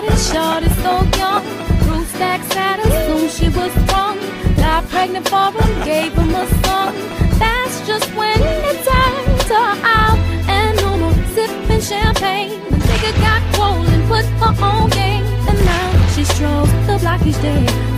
Shorty, Shorty so young. Threw stacks at her, soon she was sprung. Got pregnant for him, gave him a son. That's just when it turned her out. And no more sipping champagne. The nigga got cold and put her on game. And now she strolls the block each day.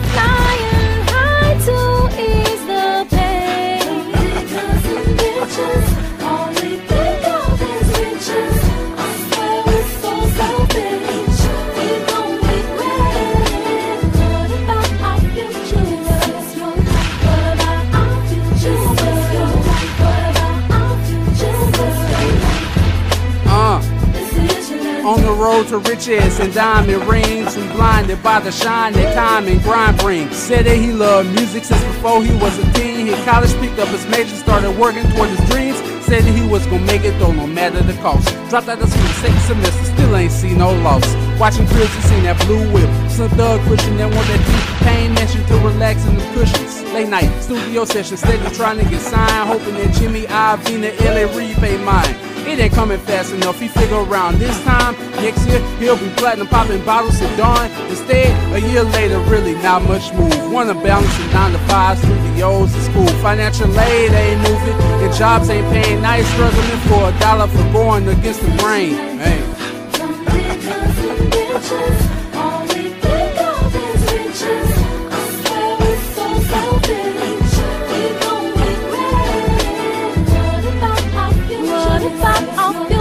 On the road to riches and diamond rings, we blinded by the shine that time and grind bring. Said that he loved music since before he was a teen. Hit college, picked up his major, started working toward his dreams. Said that he was gonna make it though, no matter the cost. Dropped out of school second semester, still ain't seen no loss. Watching Chris, he seen that blue whip. Some thug Christian that want that deep pain mention to relax in the cushions. Late night studio session, steady trying to get signed, hoping that Jimmy Iovine, L.A. Reid pay mine. It ain't coming fast enough. He figure around this time next year he'll be platinum popping bottles at dawn. Instead, a year later, really not much move. Wanna balance the nine to five studios and school. Financial aid ain't moving, and jobs ain't paying. Now he's struggling for a dollar for going against the grain. Hey. We